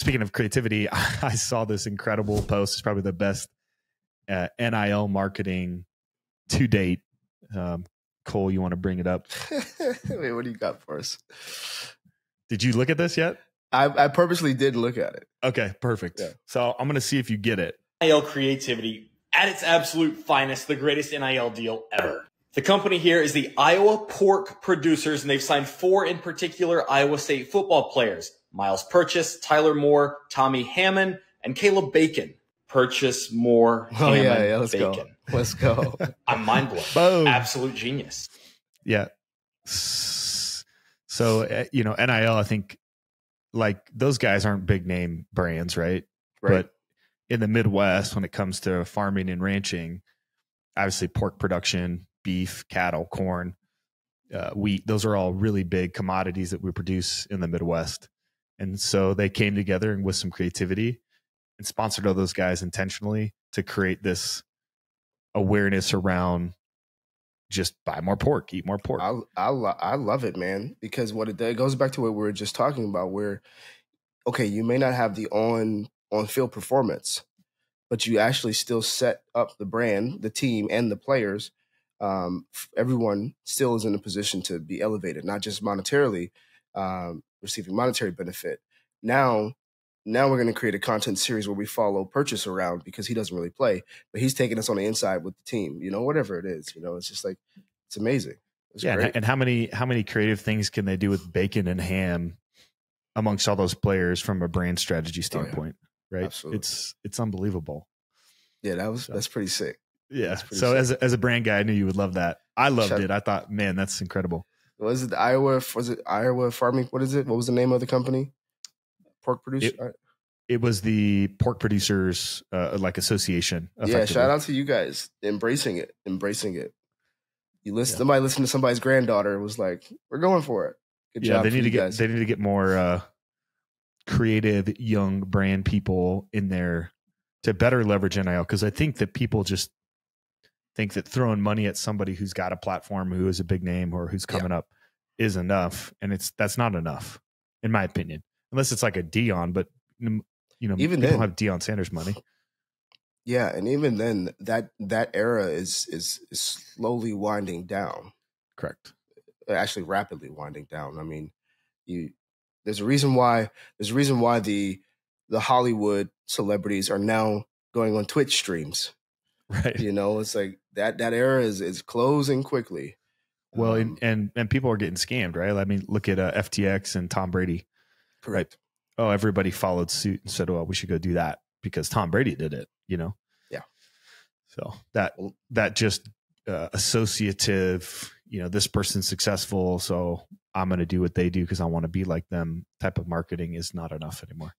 speaking of creativity, I saw this incredible post. It's probably the best uh, NIL marketing to date. Um, Cole, you want to bring it up? Wait, what do you got for us? Did you look at this yet? I, I purposely did look at it. Okay, perfect. Yeah. So I'm going to see if you get it. NIL creativity at its absolute finest, the greatest NIL deal ever. The company here is the Iowa Pork Producers, and they've signed four in particular Iowa State football players Myles Purchase, Tyler Moore, Tommy Hammond, and Caleb Bacon. Purchase Moore, Oh Hammond, yeah, yeah. Let's Bacon. go. Let's go. I'm mind blown. Boom. Absolute genius. Yeah. So, uh, you know, NIL, I think like those guys aren't big name brands, right? right. But in the Midwest, when it comes to farming and ranching, obviously pork production, beef, cattle, corn, uh, wheat, those are all really big commodities that we produce in the Midwest. And so they came together and with some creativity and sponsored all those guys intentionally to create this awareness around just buy more pork, eat more pork. I I, lo- I love it, man, because what it, it goes back to what we were just talking about, where okay, you may not have the on on field performance, but you actually still set up the brand, the team, and the players. Um, everyone still is in a position to be elevated, not just monetarily, um, receiving monetary benefit. Now, now we're going to create a content series where we follow Purchase around because he doesn't really play, but he's taking us on the inside with the team. You know, whatever it is, you know, it's just like it's amazing. It's yeah, and, great. and how many how many creative things can they do with bacon and ham amongst all those players from a brand strategy Oh, yeah. standpoint? Right, Absolutely. it's it's unbelievable. Yeah, that was So- that's pretty sick. Yeah. So sick. as a, as a brand guy, I knew you would love that. I loved Shout- it. I thought, man, that's incredible. Was it the Iowa? Was it Iowa Farming? What is it? What was the name of the company? Pork producer. It- It was the pork producers uh, like association. yeah, shout out to you guys embracing it, embracing it. You listen. Yeah. Somebody listened to somebody's granddaughter was like, "We're going for it." Good yeah, job. they need to get guys. they need to get more uh, creative young brand people in there to better leverage NIL because I think that people just think that throwing money at somebody who's got a platform who is a big name or who's Yeah. coming up is enough, and it's that's not enough in my opinion, unless it's like a Deion. But mm, you know, Even people then- have Deion Sanders money. yeah, and even then, that that era is is is slowly winding down. Correct. actually rapidly winding down. I mean, you there's a reason why there's a reason why the the Hollywood celebrities are now going on Twitch streams. Right. You know, it's like that that era is is closing quickly. Well, Um, and, and and people are getting scammed, right? I mean, look at uh, FTX and Tom Brady. correct. Oh, everybody followed suit and said, "Well, we should go do that because Tom Brady did it." You know. Yeah. So that that just uh, associative, you know, this person's successful, so I'm going to do what they do because I want to be like them. Type of marketing is not enough anymore.